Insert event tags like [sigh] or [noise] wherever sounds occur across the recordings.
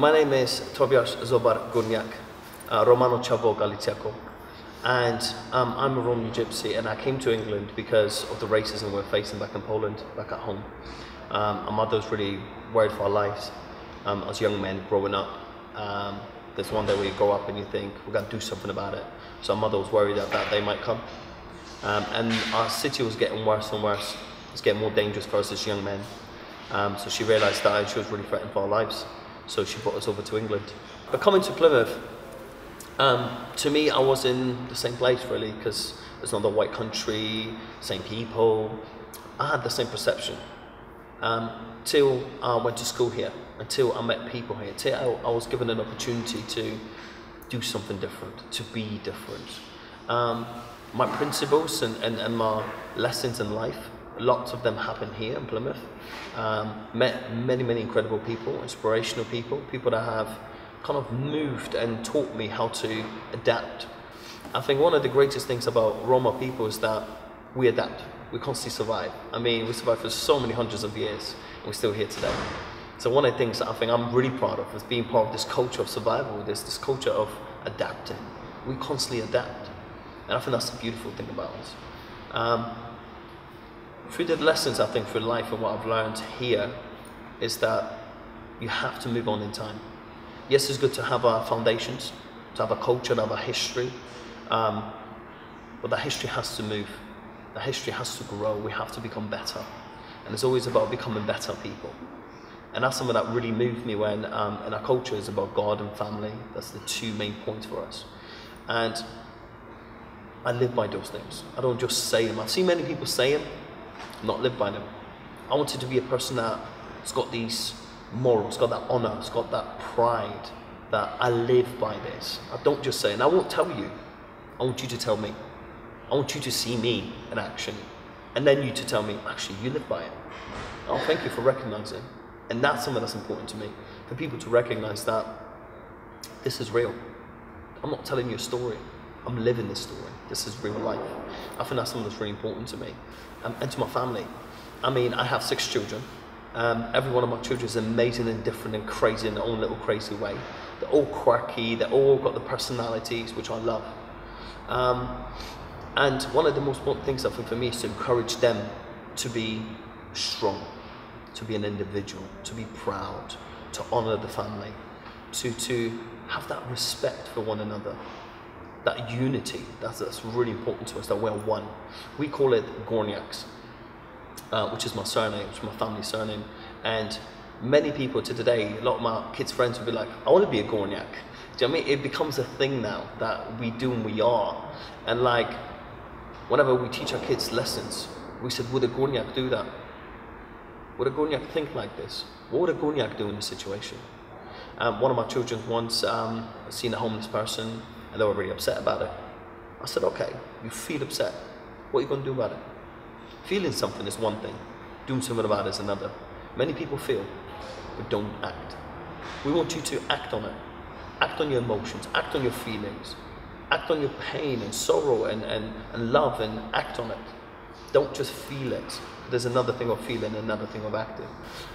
My name is Tobias Zobar Górniak, uh, Romano Chavo Galiciaco, and um, I'm a Romani Gypsy, and I came to England because of the racism we're facing back in Poland, back at home. Um, our mother was really worried for our lives um, as young men growing up. Um, there's one day where you grow up and you think, we're going to do something about it. So our mother was worried that that day might come. Um, and our city was getting worse and worse. It's getting more dangerous for us as young men. Um, so she realised that and she was really threatened for our lives. So she brought us over to England. But coming to Plymouth, um, to me, I was in the same place really because it's not a white country, same people. I had the same perception um, till I went to school here, until I met people here, till I, I was given an opportunity to do something different, to be different. Um, my principles and, and, and my lessons in life lots of them happen here in Plymouth. Um, met many, many incredible people, inspirational people, people that have kind of moved and taught me how to adapt. I think one of the greatest things about Roma people is that we adapt. We constantly survive. I mean, we survived for so many hundreds of years, and we're still here today. So one of the things that I think I'm really proud of is being part of this culture of survival, this, this culture of adapting. We constantly adapt. And I think that's the beautiful thing about us. Um, through the lessons I think through life and what I've learned here is that you have to move on in time. Yes, it's good to have our foundations, to have a culture, to have a history, um, but that history has to move. The history has to grow. We have to become better, and it's always about becoming better people. And that's something that really moved me when, um, in our culture, is about God and family. That's the two main points for us, and I live by those things. I don't just say them. I've seen many people say them, not live by them. I wanted to be a person that's got these morals, got that honor, it's got that pride that I live by this. I don't just say, and I won't tell you. I want you to tell me. I want you to see me in action. And then you to tell me, actually, you live by it. Oh, thank you for recognizing. And that's something that's important to me. For people to recognize that this is real. I'm not telling you a story. I'm living this story. This is real life. I think that's something that's really important to me um, and to my family. I mean, I have six children. Um, every one of my children is amazing and different and crazy in their own little crazy way. They're all quirky, they're all got the personalities, which I love. Um, and one of the most important things I think for me is to encourage them to be strong, to be an individual, to be proud, to honor the family, to, to have that respect for one another that unity. That's, that's really important to us, that we're one. We call it Gorniaks, uh, which is my surname, which is my family surname. And many people to today, a lot of my kids' friends would be like, I want to be a Gorniak. Do you know what I mean? It becomes a thing now that we do and we are. And like, whenever we teach our kids lessons, we said, would a Gorniak do that? Would a Gorniak think like this? What would a Gorniak do in this situation? Um, one of my children once um, seen a homeless person and they were really upset about it. I said, okay, you feel upset. What are you going to do about it? Feeling something is one thing, doing something about it is another. Many people feel, but don't act. We want you to act on it. Act on your emotions, act on your feelings, act on your pain and sorrow and, and, and love and act on it. Don't just feel it. There's another thing of feeling, another thing of acting.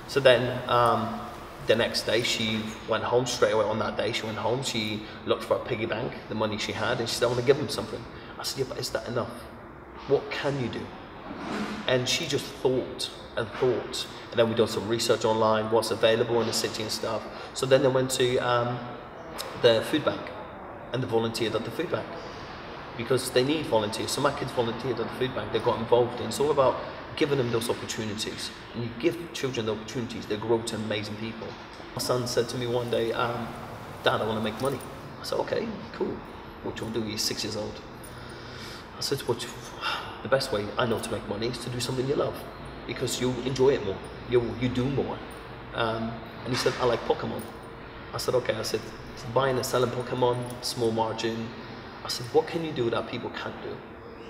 So then, um, the next day she went home straight away on that day she went home she looked for a piggy bank the money she had and she said i want to give him something. I said yeah but is that enough? What can you do? And she just thought and thought. And then we done some research online what's available in the city and stuff. So then they went to um, the food bank and they volunteered at the food bank because they need volunteers. So my kids volunteered at the food bank. They got involved in. It's all about giving them those opportunities. And you give children the opportunities, they grow to amazing people. My son said to me one day, um, Dad, I want to make money. I said, okay, cool. What you'll do, he's six years old. I said, what, the best way I know to make money is to do something you love because you enjoy it more, you, you do more. Um, and he said, I like Pokemon. I said, okay. I said, buying and selling Pokemon, small margin. I said, what can you do that people can't do?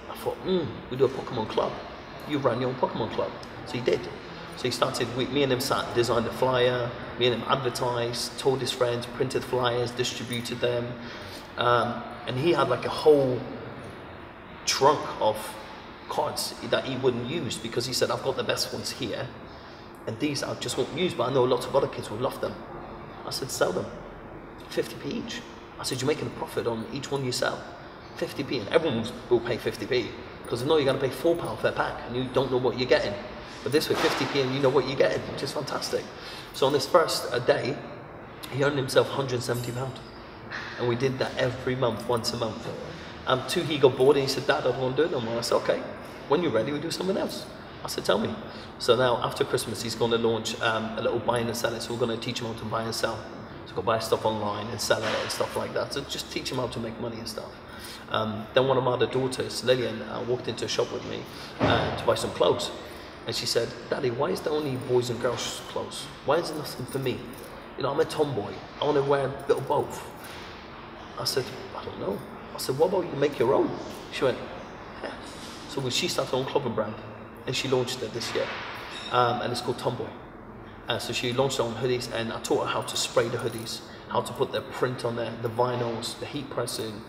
I thought, hmm, we do a Pokemon club you run your own Pokemon club. So he did. So he started, we, me and him sat, designed a flyer, me and him advertised, told his friends, printed flyers, distributed them. Um, and he had like a whole trunk of cards that he wouldn't use because he said, I've got the best ones here. And these I just won't use, but I know lots of other kids will love them. I said, sell them. 50p each. I said, you're making a profit on each one you sell. 50p, and everyone will pay 50p because they know you're going to pay £4 per pack and you don't know what you're getting. But this way, 50p and you know what you're getting, which is fantastic. So on this first uh, day, he earned himself £170. And we did that every month, once a month. Um, two, he got bored and he said, Dad, I don't want to do it no more. I said, okay, when you're ready, we do something else. I said, tell me. So now, after Christmas, he's going to launch um, a little buy and sell it. So we're going to teach him how to buy and sell. So go buy stuff online and sell it and stuff like that. So just teach him how to make money and stuff. Um, then one of my other daughters, Lillian, uh, walked into a shop with me uh, to buy some clothes. And she said, Daddy, why is there only boys and girls clothes? Why is there nothing for me? You know, I'm a tomboy. I want to wear a bit of both. I said, I don't know. I said, what about you make your own? She went, yeah. So she started her own clothing brand and she launched it this year. Um, and it's called Tomboy. Uh, so she launched her own hoodies and I taught her how to spray the hoodies, how to put the print on there, the vinyls, the heat pressing,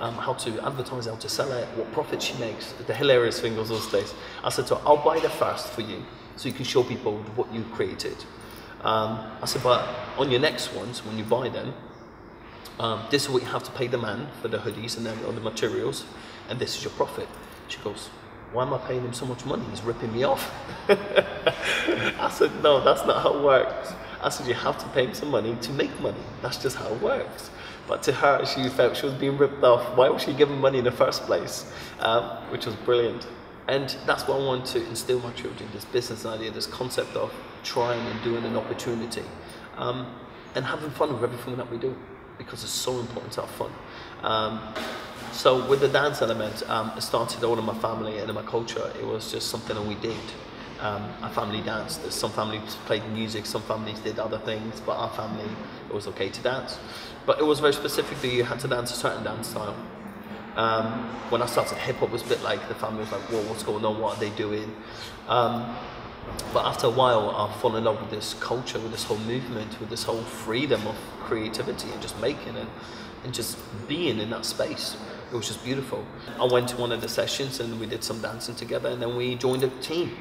um, how to advertise, how to sell it, what profit she makes. The hilarious thing was those days. I said to her, I'll buy the first for you so you can show people what you created. Um, I said, but on your next ones, when you buy them, um, this is what you have to pay the man for the hoodies and then all the materials, and this is your profit. She goes, why am I paying him so much money? He's ripping me off. [laughs] I said, no, that's not how it works. I said, you have to pay some money to make money. That's just how it works. But to her, she felt she was being ripped off. Why was she giving money in the first place? Um, which was brilliant. And that's what I want to instill my children, this business idea, this concept of trying and doing an opportunity. Um, and having fun with everything that we do because it's so important to have fun. Um, so with the dance element, um, it started all in my family and in my culture. It was just something that we did. Um, family danced. Some families played music, some families did other things, but our family, it was okay to dance. But it was very specific that you had to dance a certain dance style. Um, when I started hip hop, was a bit like the family was like, "Whoa, what's going on? What are they doing?" Um, but after a while, I fell in love with this culture, with this whole movement, with this whole freedom of creativity and just making it and just being in that space. It was just beautiful. I went to one of the sessions and we did some dancing together, and then we joined a team.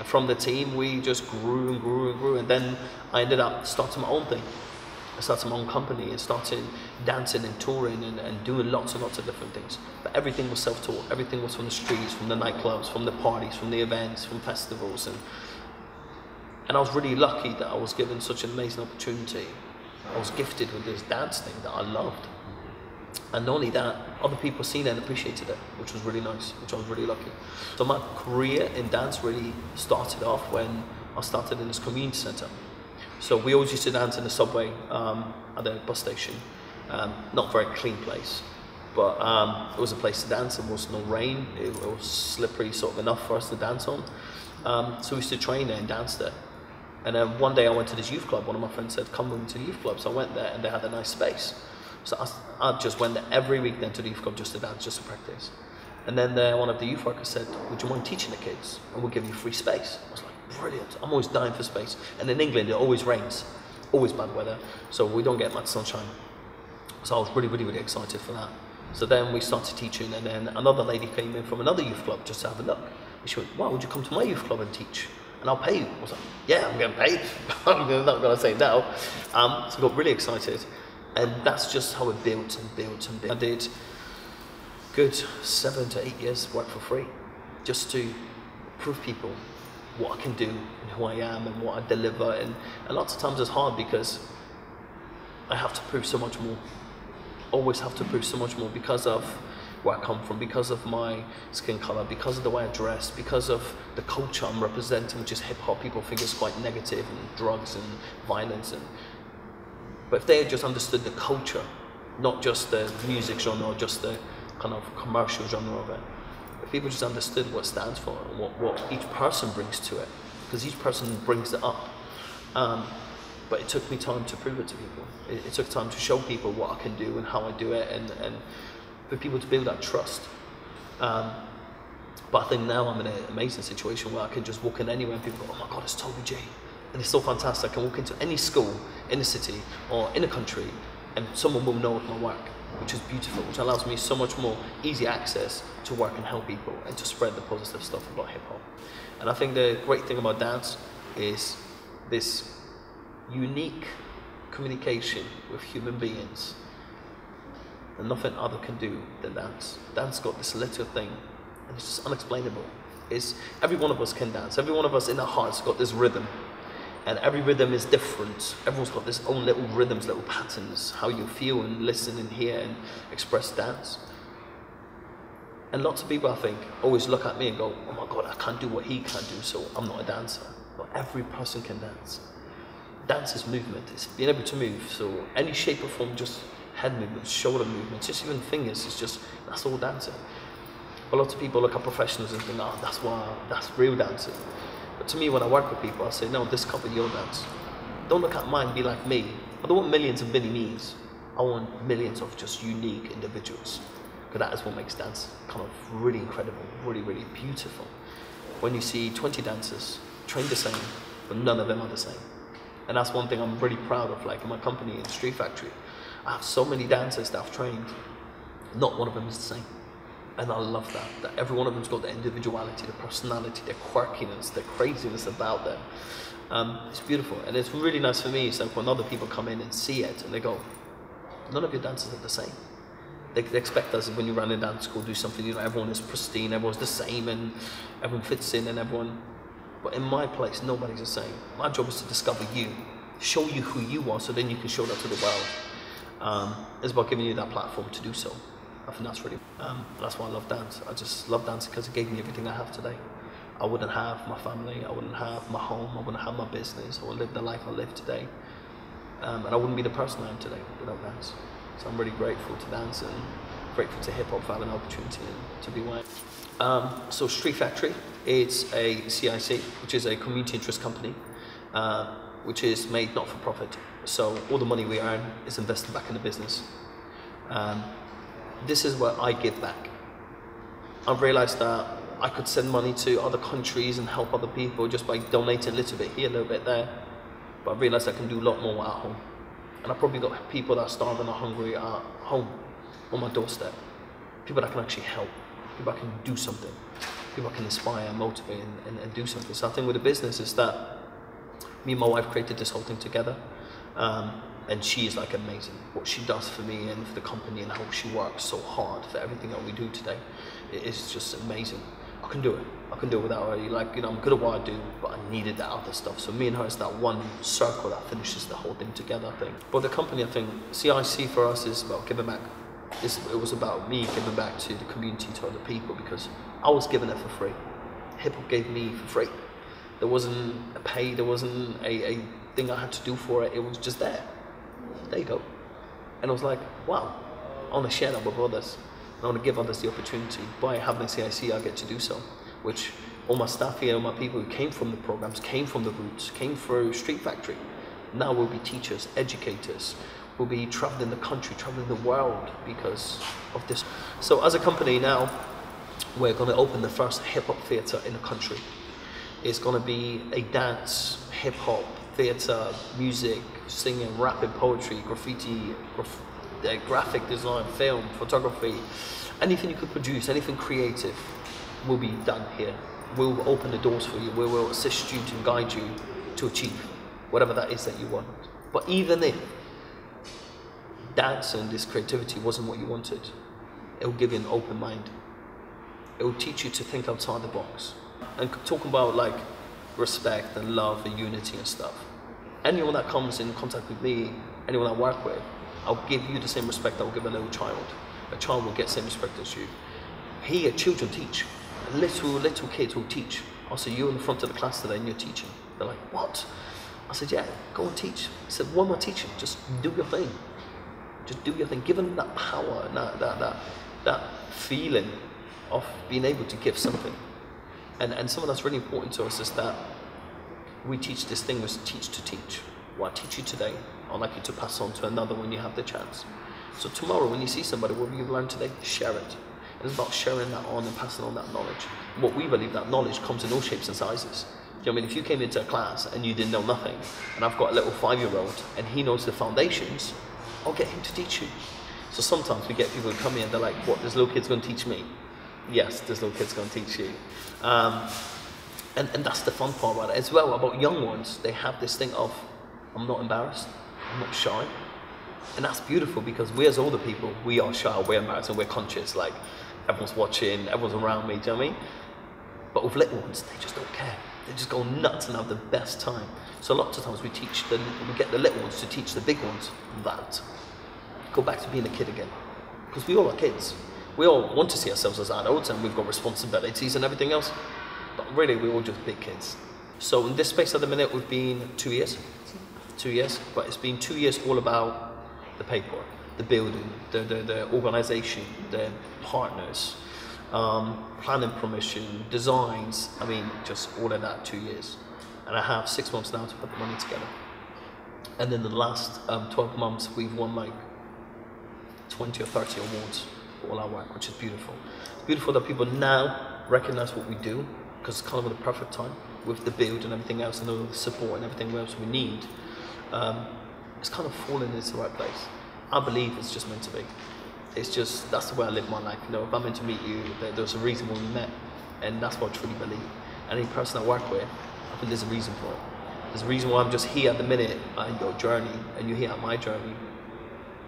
And from the team, we just grew and grew and grew, and then I ended up starting my own thing. I started my own company and started dancing and touring and, and doing lots and lots of different things. But everything was self-taught. Everything was from the streets, from the nightclubs, from the parties, from the events, from festivals. And, and I was really lucky that I was given such an amazing opportunity. I was gifted with this dance thing that I loved. And not only that, other people seen it and appreciated it, which was really nice, which I was really lucky. So my career in dance really started off when I started in this community centre. So we always used to dance in the subway um, at the bus station. Um, not very clean place, but um, it was a place to dance. There was no rain. It, it, was slippery, sort of enough for us to dance on. Um, so we used to train there and dance there. And then one day I went to this youth club. One of my friends said, "Come with me to the youth club." So I went there, and they had a nice space. So I, I just went there every week then to the youth club just to dance, just to practice. And then the, one of the youth workers said, "Would you mind teaching the kids? And we'll give you free space." I was like, brilliant. I'm always dying for space. And in England, it always rains, always bad weather, so we don't get much sunshine. So I was really, really, really excited for that. So then we started teaching, and then another lady came in from another youth club just to have a look. And she went, "Why would you come to my youth club and teach?" And I'll pay you. I was like, "Yeah, I'm getting paid. [laughs] I'm not going to say no." Um, so I got really excited, and that's just how it built and built and built. I did good seven to eight years work for free, just to prove people what I can do and who I am and what I deliver. And, and lots of times it's hard because I have to prove so much more. Always have to prove so much more because of where I come from, because of my skin color, because of the way I dress, because of the culture I'm representing, which is hip hop. People think it's quite negative and drugs and violence. And but if they had just understood the culture, not just the music genre, or just the kind of commercial genre of it, if people just understood what it stands for and what, what each person brings to it, because each person brings it up. Um, but it took me time to prove it to people. It, it, took time to show people what I can do and how I do it, and, and for people to build that trust. Um, but I think now I'm in an amazing situation where I can just walk in anywhere and people go, oh my God, it's Toby J. And it's so fantastic. I can walk into any school in the city or in a country and someone will know my work which is beautiful, which allows me so much more easy access to work and help people and to spread the positive stuff about hip hop. And I think the great thing about dance is this unique communication with human beings and nothing other can do than dance. Dance got this little thing, and it's just unexplainable. It's every one of us can dance. Every one of us in our hearts got this rhythm, and every rhythm is different. Everyone's got their own little rhythms, little patterns, how you feel and listen and hear and express dance. And lots of people, I think, always look at me and go, "Oh my God, I can't do what he can do, so I'm not a dancer." But every person can dance. Dance is movement. It's being able to move. So any shape or form, just head movements, shoulder movements, just even fingers. It's just that's all dancing. But lots of people look at professionals and think, oh, that's why that's real dancing. But to me, when I work with people, I say, no, discover your dance. Don't look at mine, be like me. I don't want millions of mini me's. I want millions of just unique individuals. Because that is what makes dance kind of really incredible, really, really beautiful. When you see 20 dancers trained the same, but none of them are the same. And that's one thing I'm really proud of, like in my company, in Street Factory. I have so many dancers that I've trained, not one of them is the same. And I love that, that every one of them's got their individuality, their personality, their quirkiness, their craziness about them. Um, it's beautiful. And it's really nice for me, so when other people come in and see it and they go, none of your dancers are the same. They, they expect us when you run a dance school, do something, you know, everyone is pristine, everyone's the same and everyone fits in and everyone, but in my place, nobody's the same. My job is to discover you, show you who you are so then you can show that to the world um, it's about giving you that platform to do so. I think that's really, um, that's why I love dance. I just love dance because it gave me everything I have today. I wouldn't have my family, I wouldn't have my home, I wouldn't have my business, I wouldn't live the life I live today. Um, and I wouldn't be the person I am today without dance. So I'm really grateful to dance and grateful to hip hop for having an opportunity to be where. Um, so Street Factory, it's a CIC, which is a community interest company. Uh, which is made not for profit. So all the money we earn is invested back in the business. Um, this is where I give back. I've realized that I could send money to other countries and help other people just by donating a little bit here, a little bit there. But I realized I can do a lot more at home. And I've probably got people that are starving or hungry at home, on my doorstep. People that can actually help. People that can do something. People that can inspire, motivate, and, and, and do something. So I think with the business is that me and my wife created this whole thing together. Um, and she is like amazing. What she does for me and for the company and how she works so hard for everything that we do today, it is just amazing. I can do it. I can do it without her. Like, you know, I'm good at what I do, but I needed that other stuff. So me and her is that one circle that finishes the whole thing together, I think. But the company, I think, CIC for us is about giving back. It's, it was about me giving back to the community, to other people, because I was given it for free. Hip hop gave me for free. There wasn't a pay, there wasn't a, a thing I had to do for it, it was just there. There you go. And I was like, wow, I want to share that with others. I want to give others the opportunity. By having a CIC, I get to do so, which all my staff here, all my people who came from the programs, came from the roots, came through Street Factory, now we'll be teachers, educators, we'll be traveling the country, traveling the world because of this. So as a company now, we're going to open the first hip hop theatre in the country It's going to be a dance, hip hop, theatre, music, singing, rapping, poetry, graffiti, graf- uh, graphic design, film, photography, anything you could produce, anything creative will be done here. We'll open the doors for you. We will assist you to guide you to achieve whatever that is that you want. But even if dance and this creativity wasn't what you wanted, it will give you an open mind. It will teach you to think outside the box and talking about like respect and love and unity and stuff. Anyone that comes in contact with me, anyone I work with, I'll give you the same respect I will give a little child. A child will get the same respect as you. Here, children teach. Little, little kids will teach. I said, you're in the front of the class today and you're teaching. They're like, what? I said, yeah, go and teach. I said, what am I teaching? Just do your thing. Just do your thing. Give them that power that, that, that, that feeling of being able to give something and, and something that's really important to us is that we teach this thing was teach to teach. What I teach you today, I'd like you to pass on to another when you have the chance. So tomorrow, when you see somebody, what you've learned today, share it. It's about sharing that on and passing on that knowledge. What we believe that knowledge comes in all shapes and sizes. You know I mean? If you came into a class and you didn't know nothing, and I've got a little five-year-old and he knows the foundations, I'll get him to teach you. So sometimes we get people who come in and they're like, what, this little kid's going to teach me? Yes, this little kid's going to teach you. Um, and, and that's the fun part about it as well. About young ones, they have this thing of, I'm not embarrassed. I'm not shy. And that's beautiful because we as older people, we are shy, we're embarrassed, and we're conscious. Like everyone's watching, everyone's around me, do you know what I mean? But with little ones, they just don't care. They just go nuts and have the best time. So lots of times we teach the, we get the little ones to teach the big ones that. Go back to being a kid again. Because we all are kids. We all want to see ourselves as adults and we've got responsibilities and everything else. But really, we're all just big kids. So in this space at the minute, we've been two years. Two years. But it's been two years all about the paperwork, the building, the, the, the organization, the partners, um, planning permission, designs. I mean, just all of that, two years. And I have six months now to put the money together. And in the last um, 12 months, we've won like 20 or 30 awards all our work, which is beautiful. It's beautiful that people now recognize what we do because it's kind of the perfect time with the build and everything else and all the support and everything else we need. Um, it's kind of fallen into the right place. I believe it's just meant to be. It's just, that's the way I live my life. You know, if I'm meant to meet you, there, there's a reason why we met. And that's what I truly believe. Any person I work with, I think there's a reason for it. There's a reason why I'm just here at the minute at your journey and you're here at my journey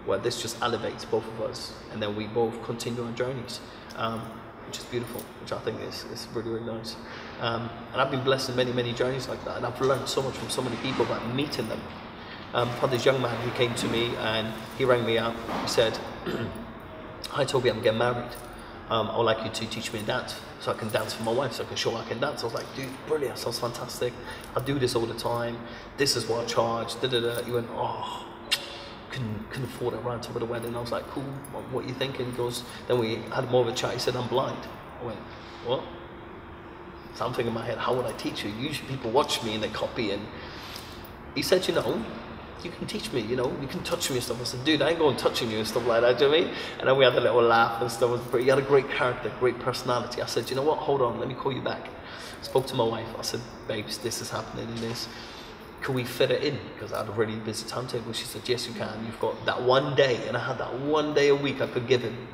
where this just elevates both of us and then we both continue our journeys, um, which is beautiful, which I think is, is really, really nice. Um, and I've been blessed in many, many journeys like that and I've learned so much from so many people by meeting them. Um, for this young man who came to me and he rang me up, he said, [clears throat] Hi Toby, I'm getting married. Um, I would like you to teach me to dance so I can dance for my wife, so I can show I can dance. I was like, dude, brilliant, sounds fantastic. I do this all the time. This is what I charge. Da da da. He went, oh, couldn't, couldn't afford it right on top of the wedding. And I was like, cool, what, what are you thinking? He goes, then we had more of a chat. He said, I'm blind. I went, what? So I'm thinking in my head, how would I teach you? Usually people watch me and they copy. And he said, you know, you can teach me, you know, you can touch me and stuff. I said, dude, I ain't going touching you and stuff like that, do you know I mean? And then we had a little laugh and stuff. But he had a great character, great personality. I said, you know what, hold on, let me call you back. spoke to my wife. I said, babes, this is happening and this can we fit it in? Because I had a really busy timetable. She said, yes, you can. You've got that one day. And I had that one day a week I could give him.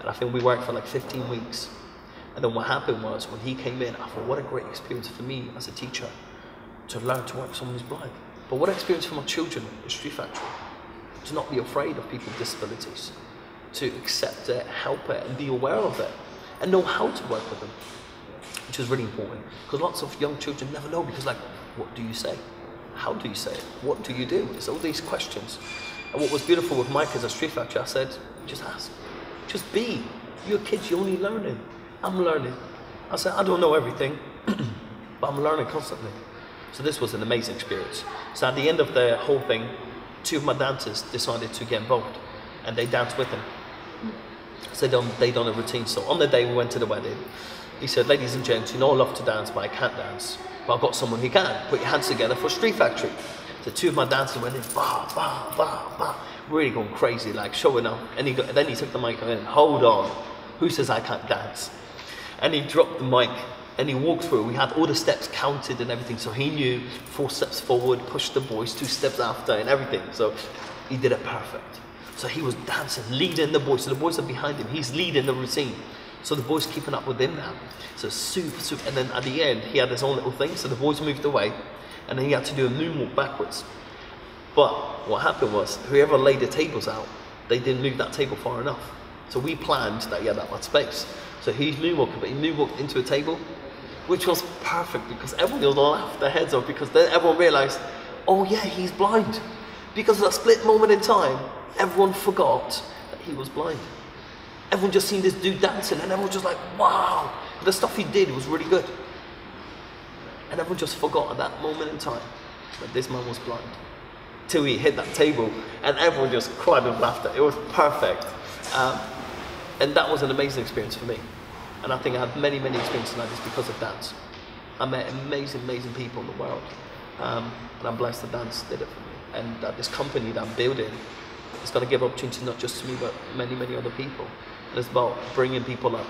And I think we worked for like 15 weeks. And then what happened was when he came in, I thought, what a great experience for me as a teacher to learn to work with someone who's blind. But what experience for my children at Street Factory to not be afraid of people with disabilities, to accept it, help it, and be aware of it, and know how to work with them, which is really important. Because lots of young children never know because, like, what do you say? How do you say it? What do you do? It's all these questions. And what was beautiful with Mike as a street factory, I said, just ask. Just be. You're kids, you're only learning. I'm learning. I said, I don't know everything, [clears throat] but I'm learning constantly. So this was an amazing experience. So at the end of the whole thing, two of my dancers decided to get involved and they danced with him. So they done, they done a routine. So on the day we went to the wedding, he said, ladies and gents, you know I love to dance, but I can't dance. But I've got someone who can. Put your hands together for Street Factory. So two of my dancers went in, bah, bah, bah, bah, really going crazy, like showing up. And he got, then he took the mic and went, hold on, who says I can't dance? And he dropped the mic and he walked through. We had all the steps counted and everything. So he knew four steps forward, push the boys, two steps after and everything. So he did it perfect. So he was dancing, leading the boys. So the boys are behind him. He's leading the routine. So the boys keeping up with him now. So super, super. And then at the end, he had his own little thing. So the boys moved away, and then he had to do a moonwalk backwards. But what happened was, whoever laid the tables out, they didn't move that table far enough. So we planned that he had that much space. So he's moonwalking, but he moonwalked into a table, which was perfect because everyone laughed their heads off because then everyone realized, oh yeah, he's blind. Because that split moment in time, everyone forgot that he was blind everyone just seen this dude dancing and everyone just like, wow. The stuff he did was really good. And everyone just forgot at that moment in time that this man was blind. Till he hit that table and everyone just cried with laughter. It was perfect. Um, and that was an amazing experience for me. And I think I had many, many experiences like this because of dance. I met amazing, amazing people in the world. Um, and I'm blessed that dance did it for me. And that this company that I'm building is going to give opportunity not just to me, but many, many other people. It's about bringing people up.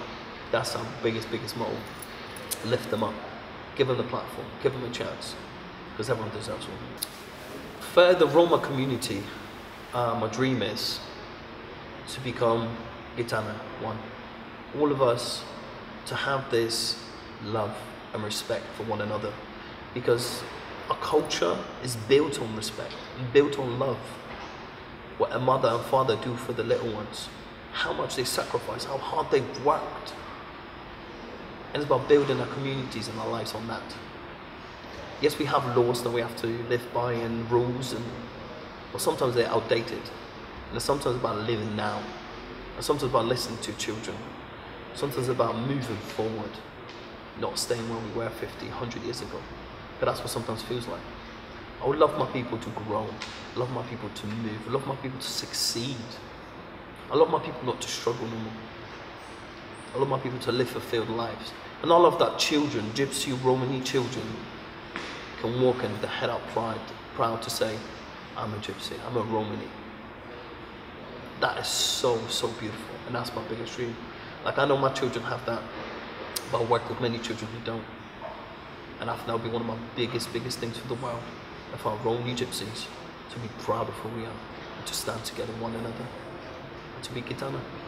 That's our biggest, biggest motive. Lift them up. Give them the platform. Give them a chance. Because everyone deserves one. For the Roma community, uh, my dream is to become Gitana, one. All of us to have this love and respect for one another. Because a culture is built on respect, built on love what a mother and father do for the little ones, how much they sacrifice, how hard they've worked. And it's about building our communities and our lives on that. Yes, we have laws that we have to live by and rules, and but sometimes they're outdated. And it's sometimes about living now. And sometimes about listening to children. Sometimes about moving forward, not staying where we were 50, 100 years ago. But that's what sometimes feels like. I would love my people to grow. Love my people to move. Love my people to succeed. I love my people not to struggle no more. I love my people to live fulfilled lives. And I love that children, Gypsy, Romani children, can walk in with their head up pride, proud to say, I'm a Gypsy, I'm a Romani. That is so, so beautiful. And that's my biggest dream. Like I know my children have that, but I work with many children who don't. And I think that would be one of my biggest, biggest things for the world. If our Romani Gypsies to be proud of who we are and to stand together one another to be Gitana.